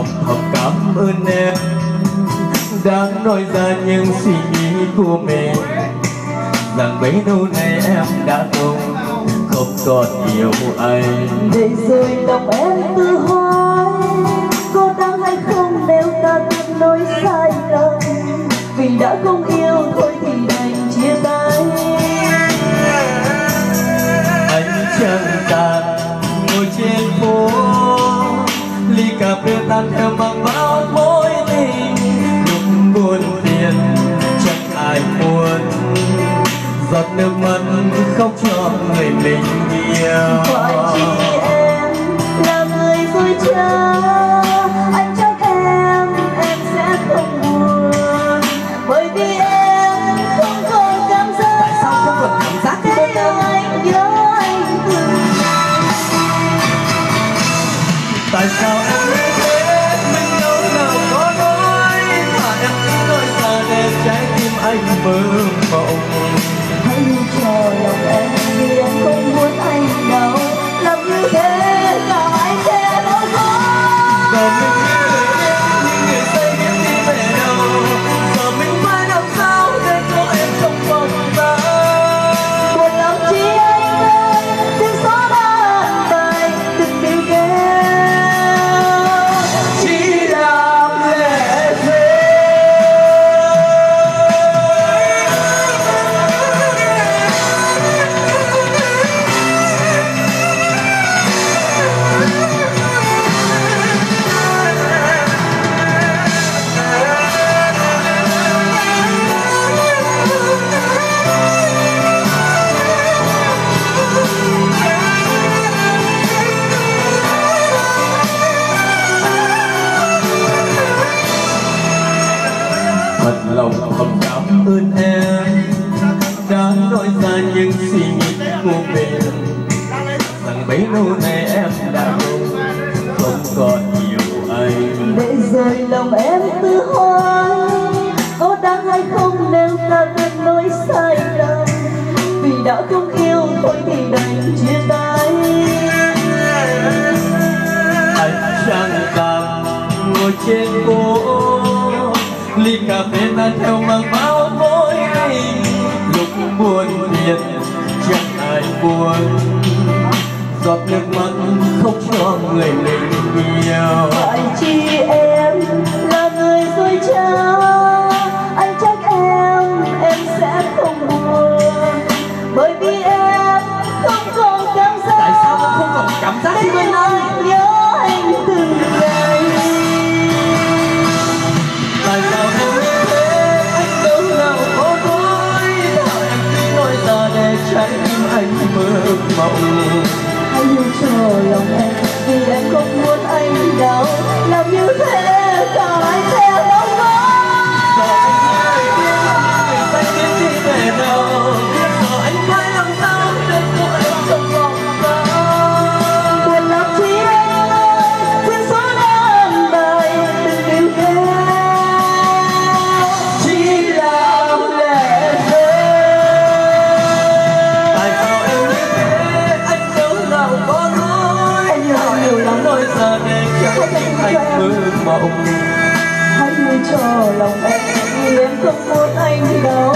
lòng học cảm ơn em. Đã nói ra những suy nghĩ của mình. Rằng bấy lâu nay em đã không không còn yêu anh. Để rồi lòng em tự hỏi, có đang hay không nếu ta từng nói sai lầm? Vì đã không tan theo vâng mang bao mối tình. Lúc buồn phiền, chẳng ai muốn. Giọt nước mắt lòng thầm cảm ơn em. Đã nói ra những suy nghĩ của mình. Rằng bấy lâu nay em đã không không còn yêu anh. Để rồi lòng em tự hỏi có đáng hay không nếu ta biết lỗi sai lầm. Vì đã không yêu thôi thì đành chia tay. Anh chẳng tạm ngồi trên phố ly ta theo mang bao mối tình lúc buồn phiền chẳng ai buồn. Giọt nước mắt khóc cho người mình yêu phải chi em mộng. Hãy yêu cho lòng em vì em không muốn anh đau. Làm như thế cả anh sẽ đau khổ mộng hãy yêu cho lòng em vì em không muốn anh đau